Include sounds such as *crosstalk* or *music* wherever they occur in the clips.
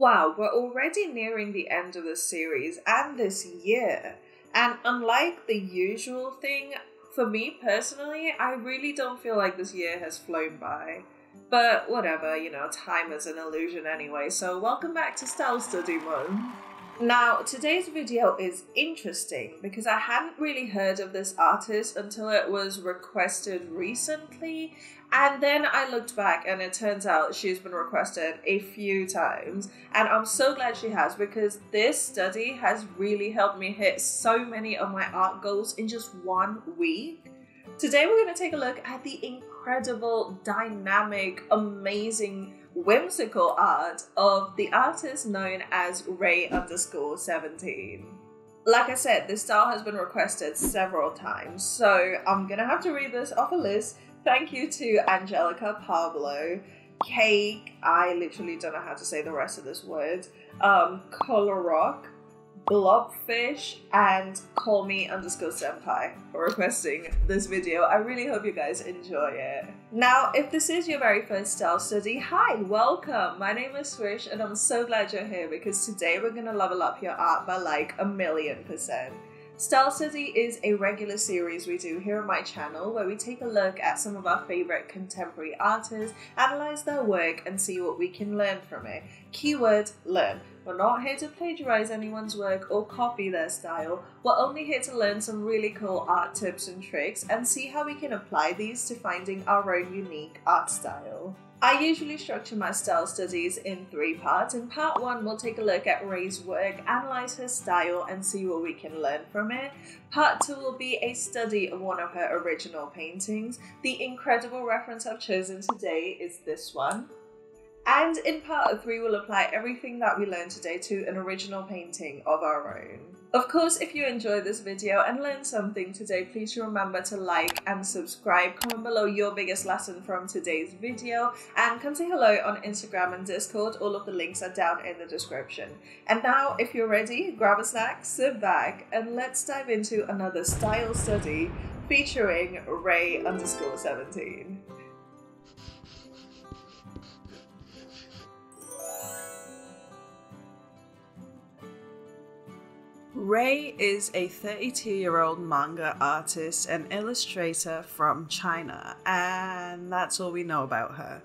Wow, we're already nearing the end of the series and this year. And unlike the usual thing, for me personally, I really don't feel like this year has flown by. But whatever, you know, time is an illusion anyway, so welcome back to Style Study Month. Now, today's video is interesting because I hadn't really heard of this artist until it was requested recently, and then I looked back and it turns out she's been requested a few times, and I'm so glad she has because this study has really helped me hit so many of my art goals in just one week. Today, we're going to take a look at the incredible, dynamic, amazing whimsical art of the artist known as Rei underscore 17. Like I said, this style has been requested several times, so I'm gonna have to read this off a list. Thank you to Angelica Pablo, Cake, I literally don't know how to say the rest of this word, um, Color Rock, Blobfish and Call Me underscore senpai for requesting this video. I really hope you guys enjoy it. Now, if this is your very first style study, hi, welcome. My name is Srish and I'm so glad you're here because today we're gonna level up your art by like a million percent. Style Study is a regular series we do here on my channel where we take a look at some of our favorite contemporary artists, analyze their work, and see what we can learn from it. Keyword learn. We're not here to plagiarize anyone's work or copy their style. We're only here to learn some really cool art tips and tricks and see how we can apply these to finding our own unique art style. I usually structure my style studies in three parts. In part one, we'll take a look at Rei's work, analyze her style, and see what we can learn from it. Part two will be a study of one of her original paintings. The incredible reference I've chosen today is this one. And in part three, we'll apply everything that we learned today to an original painting of our own. Of course, if you enjoyed this video and learned something today, please remember to like and subscribe. Comment below your biggest lesson from today's video and come say hello on Instagram and Discord. All of the links are down in the description. And now, if you're ready, grab a snack, sit back, and let's dive into another style study featuring Rei underscore 17. Rei is a 32 year old manga artist and illustrator from China, and that's all we know about her.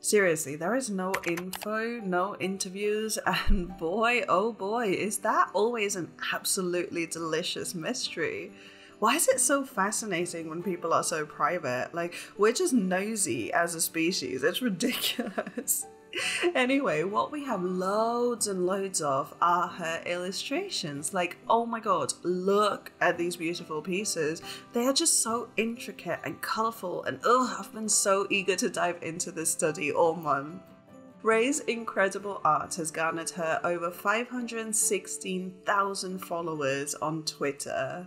Seriously, there is no info, no interviews, *laughs* and boy, oh boy, is that always an absolutely delicious mystery. Why is it so fascinating when people are so private? Like, we're just nosy as a species, it's ridiculous. *laughs* *laughs* anyway, what we have loads and loads of are her illustrations. Like, oh my god, look at these beautiful pieces. They are just so intricate and colourful, and ugh, I've been so eager to dive into this study all month. Rei's incredible art has garnered her over 516,000 followers on Twitter.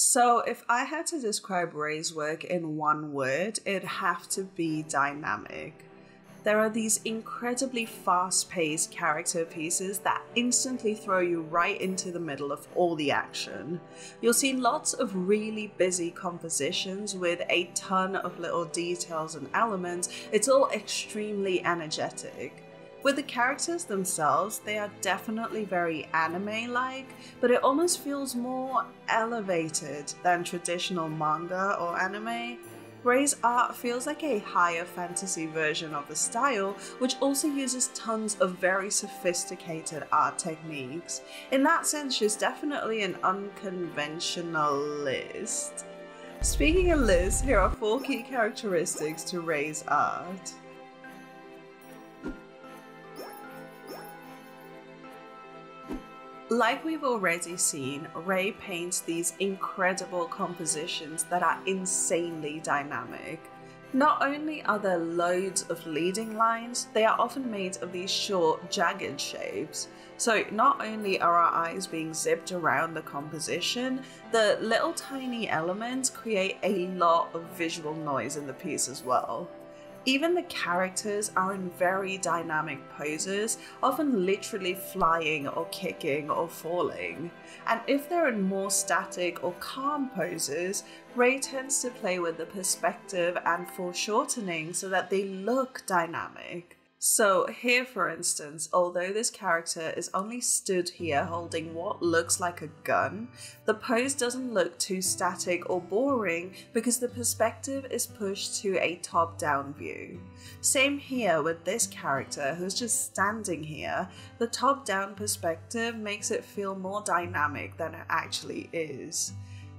So, if I had to describe Rei's work in one word, it'd have to be dynamic. There are these incredibly fast paced character pieces that instantly throw you right into the middle of all the action. You'll see lots of really busy compositions with a ton of little details and elements. It's all extremely energetic. With the characters themselves, they are definitely very anime like, but it almost feels more elevated than traditional manga or anime. Rei's art feels like a higher fantasy version of the style, which also uses tons of very sophisticated art techniques. In that sense, she's definitely an unconventionalist. Speaking of Liz, here are four key characteristics to Rei's art. Like we've already seen, Rei paints these incredible compositions that are insanely dynamic. Not only are there loads of leading lines, they are often made of these short, jagged shapes. So not only are our eyes being zipped around the composition, the little tiny elements create a lot of visual noise in the piece as well. Even the characters are in very dynamic poses, often literally flying or kicking or falling. And if they're in more static or calm poses, Rei tends to play with the perspective and foreshortening so that they look dynamic. So, here for instance, although this character is only stood here holding what looks like a gun, the pose doesn't look too static or boring because the perspective is pushed to a top down view. Same here with this character who's just standing here, the top down perspective makes it feel more dynamic than it actually is.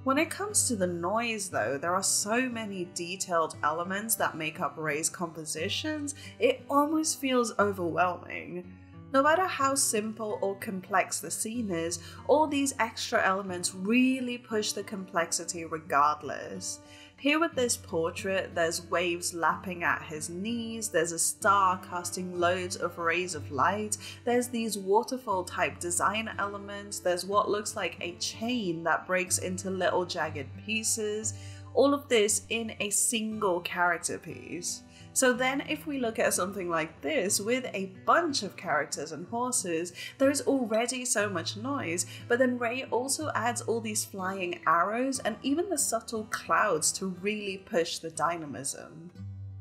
When it comes to the noise, though, there are so many detailed elements that make up Rei's compositions, it almost feels overwhelming. No matter how simple or complex the scene is, all these extra elements really push the complexity regardless. Here with this portrait, there's waves lapping at his knees, there's a star casting loads of rays of light, there's these waterfall type design elements, there's what looks like a chain that breaks into little jagged pieces, all of this in a single character piece. So then if we look at something like this with a bunch of characters and horses, there is already so much noise, but then Rei also adds all these flying arrows and even the subtle clouds to really push the dynamism.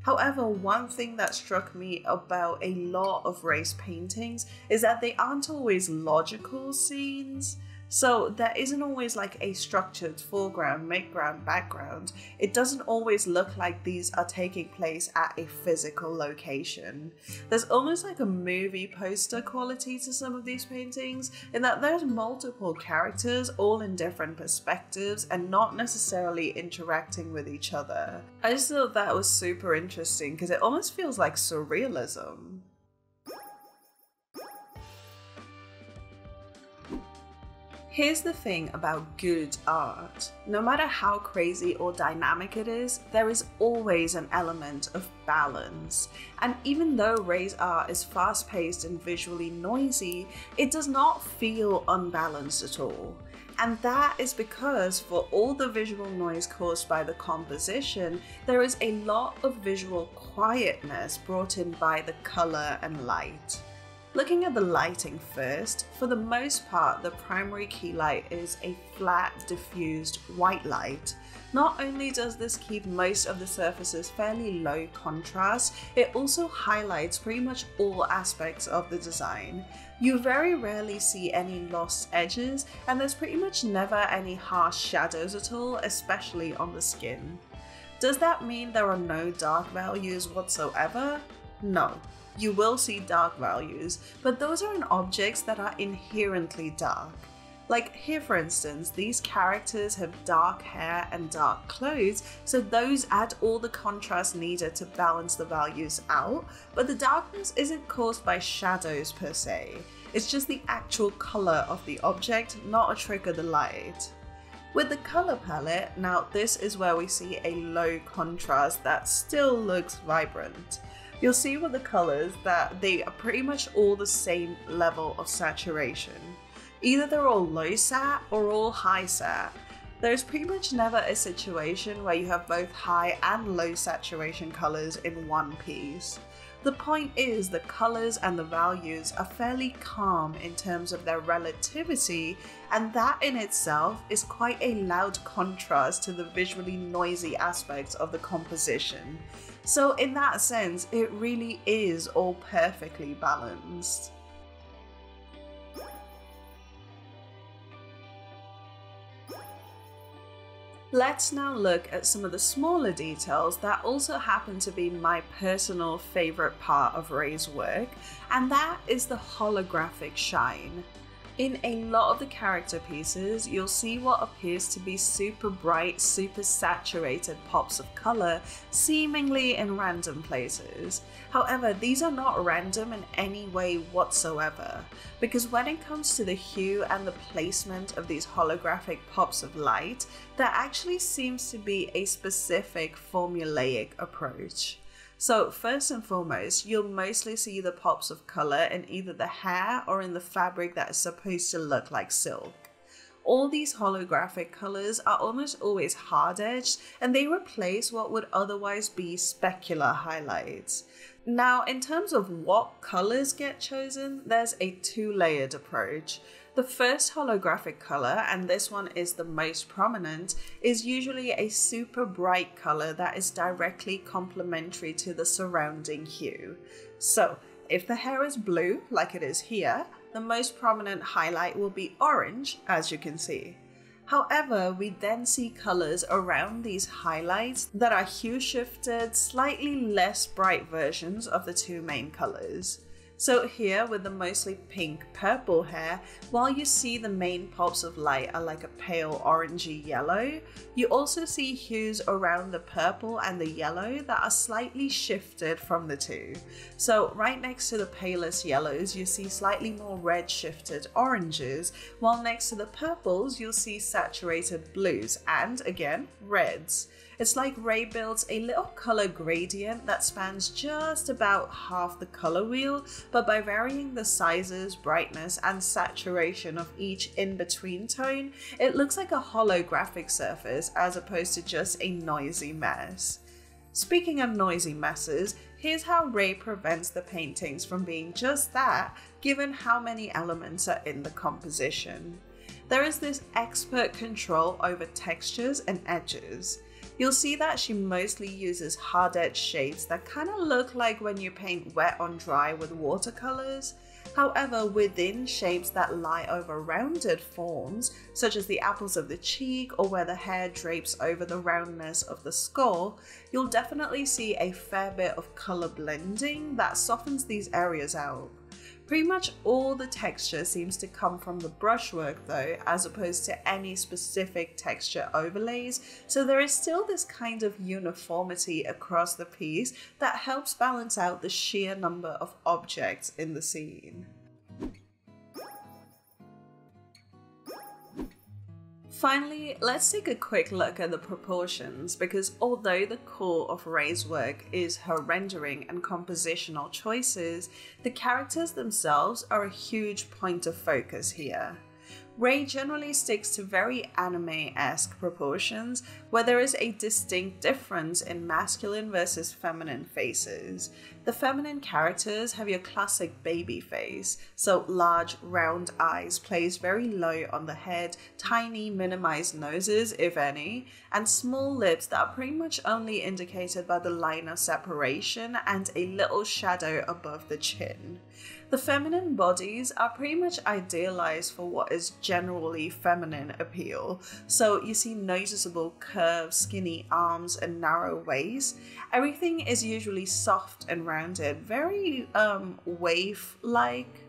However, one thing that struck me about a lot of Rei's paintings is that they aren't always logical scenes. So there isn't always like a structured foreground, midground, background. It doesn't always look like these are taking place at a physical location. There's almost like a movie poster quality to some of these paintings in that there's multiple characters all in different perspectives and not necessarily interacting with each other. I just thought that was super interesting because it almost feels like surrealism. Here's the thing about good art. No matter how crazy or dynamic it is, there is always an element of balance. And even though Rei's art is fast paced and visually noisy, it does not feel unbalanced at all. And that is because, for all the visual noise caused by the composition, there is a lot of visual quietness brought in by the colour and light. Looking at the lighting first, for the most part the primary key light is a flat diffused white light. Not only does this keep most of the surfaces fairly low contrast, it also highlights pretty much all aspects of the design. You very rarely see any lost edges and there's pretty much never any harsh shadows at all, especially on the skin. Does that mean there are no dark values whatsoever? No, you will see dark values, but those are in objects that are inherently dark. Like here for instance, these characters have dark hair and dark clothes, so those add all the contrast needed to balance the values out, but the darkness isn't caused by shadows per se. It's just the actual colour of the object, not a trick of the light. With the colour palette, now this is where we see a low contrast that still looks vibrant you'll see with the colors that they are pretty much all the same level of saturation. Either they're all low sat or all high sat. There's pretty much never a situation where you have both high and low saturation colors in one piece. The point is the colors and the values are fairly calm in terms of their relativity, and that in itself is quite a loud contrast to the visually noisy aspects of the composition. So, in that sense, it really is all perfectly balanced. Let's now look at some of the smaller details that also happen to be my personal favourite part of Rei's work, and that is the holographic shine. In a lot of the character pieces, you'll see what appears to be super bright, super saturated pops of colour, seemingly in random places. However, these are not random in any way whatsoever, because when it comes to the hue and the placement of these holographic pops of light, there actually seems to be a specific formulaic approach. So first and foremost, you'll mostly see the pops of colour in either the hair or in the fabric that is supposed to look like silk. all these holographic colors are almost always hard edged and they replace what would otherwise be specular highlights. Now, in terms of what colors get chosen, there's a two layered approach. The first holographic color, and this one is the most prominent, is usually a super bright color that is directly complementary to the surrounding hue. So, if the hair is blue, like it is here, the most prominent highlight will be orange, as you can see. However, we then see colors around these highlights that are hue shifted, slightly less bright versions of the two main colors. So here with the mostly pink purple hair, while you see the main pops of light are like a pale orangey yellow, you also see hues around the purple and the yellow that are slightly shifted from the two. So right next to the palest yellows, you see slightly more red shifted oranges, while next to the purples, you'll see saturated blues and again, reds. It's like Rei builds a little color gradient that spans just about half the color wheel, but by varying the sizes, brightness, and saturation of each in-between tone, it looks like a holographic surface as opposed to just a noisy mess. Speaking of noisy messes, here's how Rei prevents the paintings from being just that, given how many elements are in the composition. There is this expert control over textures and edges. You'll see that she mostly uses hard edge shades that kind of look like when you paint wet on dry with watercolors. However, within shapes that lie over rounded forms, such as the apples of the cheek or where the hair drapes over the roundness of the skull, you'll definitely see a fair bit of color blending that softens these areas out. Pretty much all the texture seems to come from the brushwork though, as opposed to any specific texture overlays, so there is still this kind of uniformity across the piece that helps balance out the sheer number of objects in the scene. Finally, let's take a quick look at the proportions because although the core of Rei's work is her rendering and compositional choices, the characters themselves are a huge point of focus here. Rei generally sticks to very anime-esque proportions where there is a distinct difference in masculine versus feminine faces. The feminine characters have your classic baby face, so large round eyes placed very low on the head, tiny minimized noses if any, and small lips that are pretty much only indicated by the line of separation and a little shadow above the chin. The feminine bodies are pretty much idealized for what is generally feminine appeal. So you see noticeable curves, skinny arms, and narrow waist. Everything is usually soft and rounded, very um, wave like.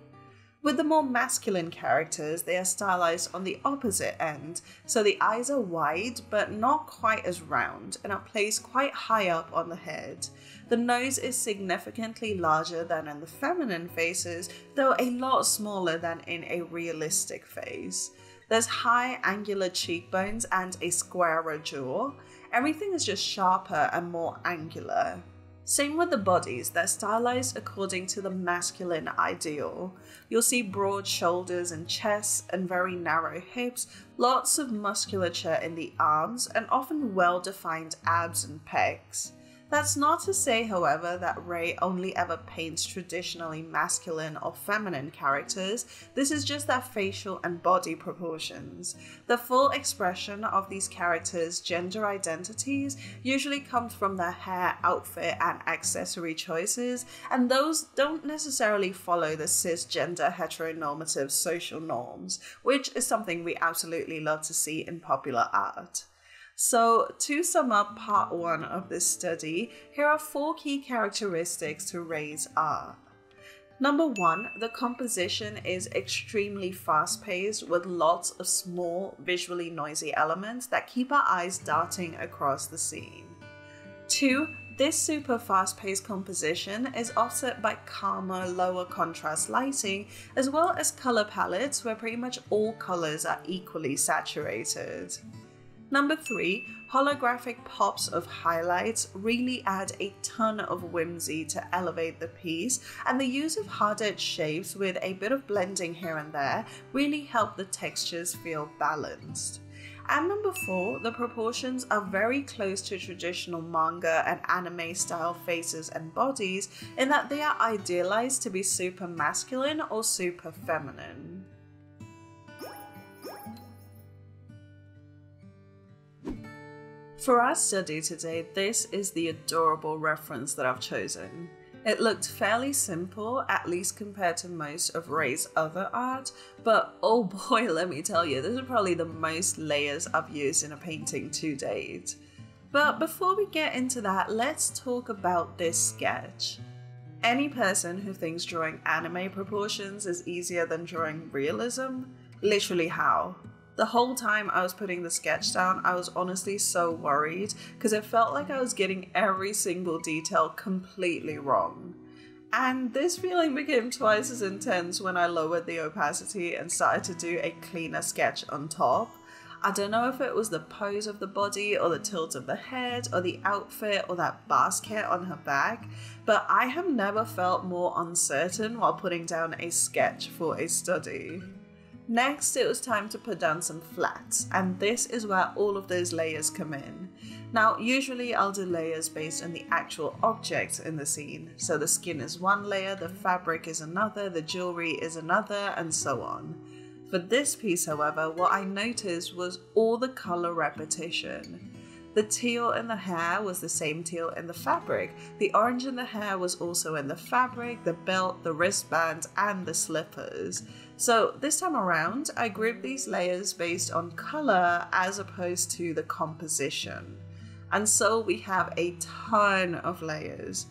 With the more masculine characters, they are stylized on the opposite end, so the eyes are wide but not quite as round and are placed quite high up on the head. The nose is significantly larger than in the feminine faces, though a lot smaller than in a realistic face. There's high angular cheekbones and a squarer jaw. Everything is just sharper and more angular. Same with the bodies, they're stylized according to the masculine ideal. You'll see broad shoulders and chests and very narrow hips, lots of musculature in the arms, and often well defined abs and pecs. That's not to say, however, that Rei only ever paints traditionally masculine or feminine characters. This is just their facial and body proportions. The full expression of these characters' gender identities usually comes from their hair, outfit, and accessory choices, and those don't necessarily follow the cisgender heteronormative social norms, which is something we absolutely love to see in popular art. So, to sum up part one of this study, here are four key characteristics to Rei's art. Number one, the composition is extremely fast paced with lots of small, visually noisy elements that keep our eyes darting across the scene. Two, this super fast paced composition is offset by calmer, lower contrast lighting, as well as color palettes where pretty much all colors are equally saturated. Number three, holographic pops of highlights really add a ton of whimsy to elevate the piece, and the use of hard edge shapes with a bit of blending here and there really help the textures feel balanced. And number four, the proportions are very close to traditional manga and anime style faces and bodies in that they are idealized to be super masculine or super feminine. For our study today, this is the adorable reference that I've chosen. It looked fairly simple, at least compared to most of Rei's other art, but oh boy, *laughs* let me tell you, this is probably the most layers I've used in a painting to date. But before we get into that, let's talk about this sketch. Any person who thinks drawing anime proportions is easier than drawing realism? Literally how? The whole time I was putting the sketch down, I was honestly so worried because it felt like I was getting every single detail completely wrong. And this feeling became twice as intense when I lowered the opacity and started to do a cleaner sketch on top. I don't know if it was the pose of the body or the tilt of the head or the outfit or that basket on her back, but I have never felt more uncertain while putting down a sketch for a study. Next, it was time to put down some flats, and this is where all of those layers come in. Now, usually I'll do layers based on the actual object in the scene. So the skin is one layer, the fabric is another, the jewelry is another, and so on. For this piece, however, what I noticed was all the color repetition. The teal in the hair was the same teal in the fabric. The orange in the hair was also in the fabric, the belt, the wristband, and the slippers. So this time around, I grouped these layers based on color as opposed to the composition. And so we have a ton of layers.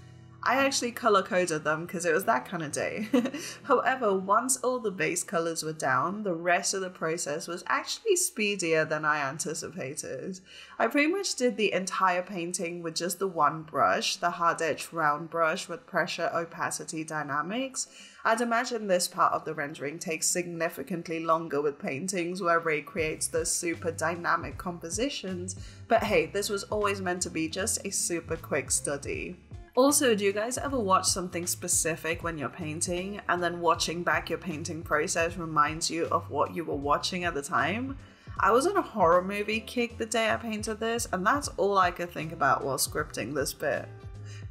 I actually color coded them because it was that kind of day. *laughs* However, once all the base colors were down, the rest of the process was actually speedier than I anticipated. I pretty much did the entire painting with just the one brush, the hard edge round brush with pressure opacity dynamics. I'd imagine this part of the rendering takes significantly longer with paintings where Rei creates those super dynamic compositions, but hey, this was always meant to be just a super quick study. Also, do you guys ever watch something specific when you're painting and then watching back your painting process reminds you of what you were watching at the time? I was on a horror movie kick the day I painted this, and that's all I could think about while scripting this bit.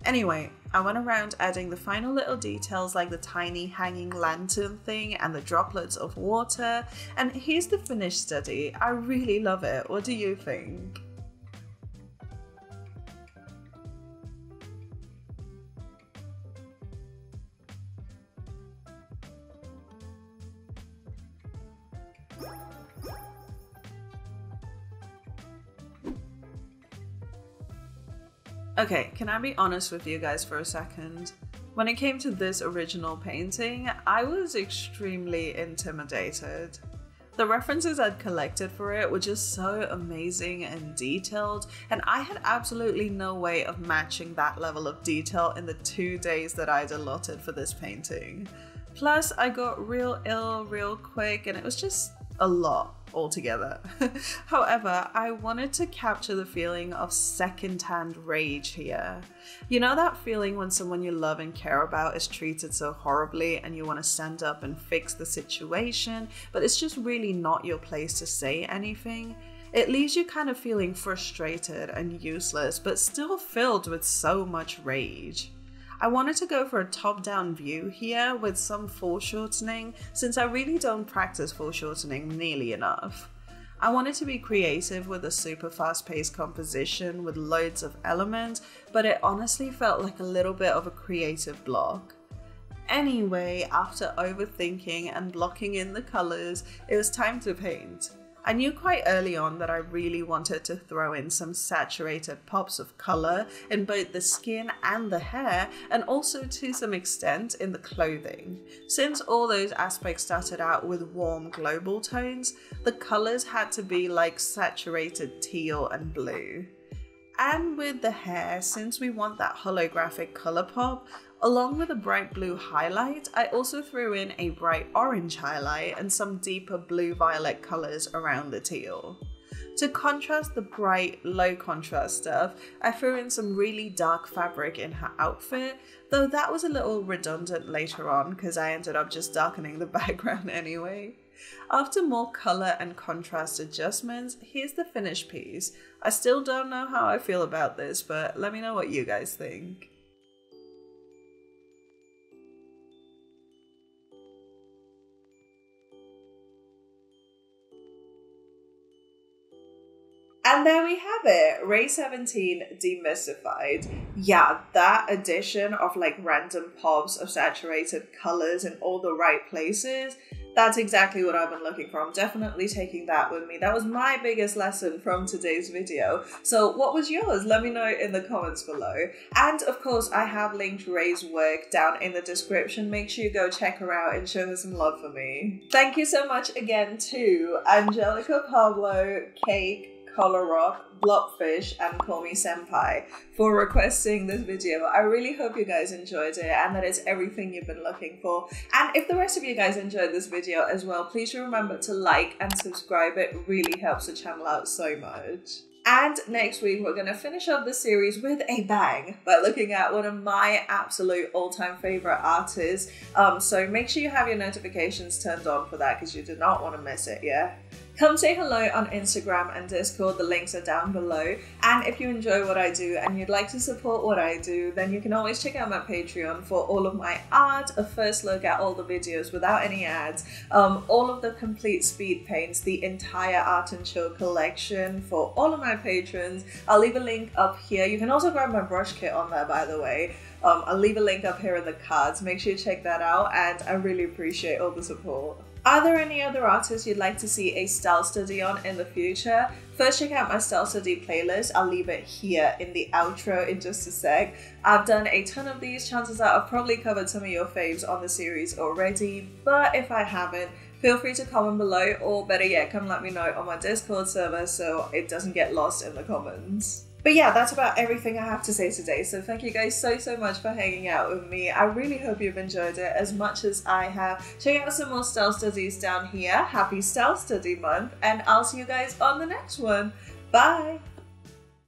Anyway, I went around adding the final little details like the tiny hanging lantern thing and the droplets of water, and here's the finished study. I really love it. What do you think? Okay, can I be honest with you guys for a second? When it came to this original painting, I was extremely intimidated. The references I'd collected for it were just so amazing and detailed, and I had absolutely no way of matching that level of detail in the two days that I'd allotted for this painting. Plus, I got real ill real quick, and it was just a lot altogether. *laughs* However, I wanted to capture the feeling of secondhand rage here. You know that feeling when someone you love and care about is treated so horribly and you want to stand up and fix the situation, but it's just really not your place to say anything? It leaves you kind of feeling frustrated and useless, but still filled with so much rage. I wanted to go for a top-down view here with some foreshortening since I really don't practice foreshortening nearly enough. I wanted to be creative with a super fast-paced composition with loads of elements, but it honestly felt like a little bit of a creative block. Anyway, after overthinking and blocking in the colours, it was time to paint. I knew quite early on that I really wanted to throw in some saturated pops of colour in both the skin and the hair, and also to some extent in the clothing. Since all those aspects started out with warm global tones, the colours had to be like saturated teal and blue. And with the hair, since we want that holographic colour pop, Along with a bright blue highlight, I also threw in a bright orange highlight and some deeper blue violet colours around the teal. To contrast the bright, low contrast stuff, I threw in some really dark fabric in her outfit, though that was a little redundant later on because I ended up just darkening the *laughs* background anyway. After more colour and contrast adjustments, here's the finished piece. I still don't know how I feel about this, but let me know what you guys think. And there we have it, Rei 17 demystified. Yeah, that addition of like random pops of saturated colors in all the right places, that's exactly what I've been looking for. I'm definitely taking that with me. That was my biggest lesson from today's video. So what was yours? Let me know in the comments below. And of course, I have linked Rei's work down in the description. Make sure you go check her out and show her some love for me. Thank you so much again to Angelica Pablo, Cake, Color Rock, Blobfish, and Me Senpai for requesting this video. I really hope you guys enjoyed it and that it's everything you've been looking for. And if the rest of you guys enjoyed this video as well, please remember to like and subscribe. It really helps the channel out so much. And next week, we're going to finish up the series with a bang by looking at one of my absolute all time favorite artists. Um, so make sure you have your notifications turned on for that because you do not want to miss it, yeah? Come say hello on Instagram and Discord, the links are down below. And if you enjoy what I do and you'd like to support what I do, then you can always check out my Patreon for all of my art, a first look at all the videos without any ads, um, all of the complete speed paints, the entire art and Show collection for all of my patrons. I'll leave a link up here. You can also grab my brush kit on there, by the way. Um, I'll leave a link up here in the cards. Make sure you check that out, and I really appreciate all the support. Are there any other artists you'd like to see a style study on in the future? First, check out my style study playlist. I'll leave it here in the outro in just a sec. I've done a ton of these. Chances are I've probably covered some of your faves on the series already, but if I haven't, feel free to comment below or better yet, come let me know on my Discord server so it doesn't get lost in the comments. But yeah, that's about everything I have to say today. So thank you guys so, so much for hanging out with me. I really hope you've enjoyed it as much as I have. Check out some more style studies down here. Happy Style Study Month. And I'll see you guys on the next one. Bye.